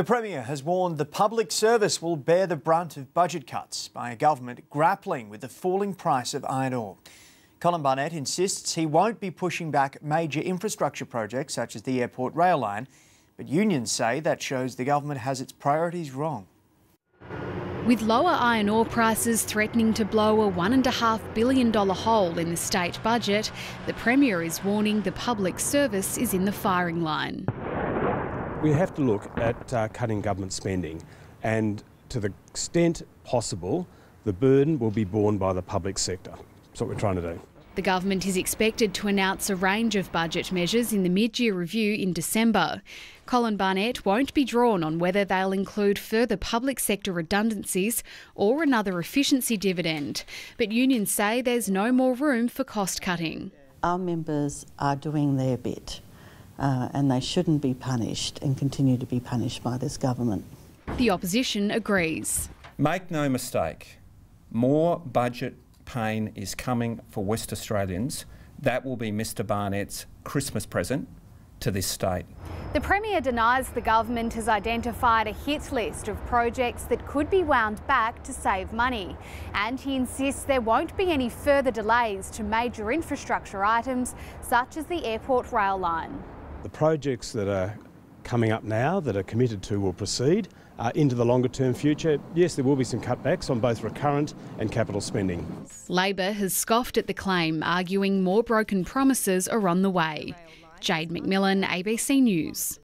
The Premier has warned the public service will bear the brunt of budget cuts by a government grappling with the falling price of iron ore. Colin Barnett insists he won't be pushing back major infrastructure projects such as the airport rail line, but unions say that shows the government has its priorities wrong. With lower iron ore prices threatening to blow a $1.5 billion hole in the state budget, the Premier is warning the public service is in the firing line. We have to look at uh, cutting government spending, and to the extent possible, the burden will be borne by the public sector. That's what we're trying to do. The government is expected to announce a range of budget measures in the mid year review in December. Colin Barnett won't be drawn on whether they'll include further public sector redundancies or another efficiency dividend, but unions say there's no more room for cost cutting. Our members are doing their bit. Uh, and they shouldn't be punished and continue to be punished by this government. The opposition agrees. Make no mistake, more budget pain is coming for West Australians. That will be Mr Barnett's Christmas present to this state. The Premier denies the government has identified a hit list of projects that could be wound back to save money. And he insists there won't be any further delays to major infrastructure items such as the airport rail line. The projects that are coming up now that are committed to will proceed uh, into the longer term future. Yes, there will be some cutbacks on both recurrent and capital spending. Labor has scoffed at the claim, arguing more broken promises are on the way. Jade McMillan, ABC News.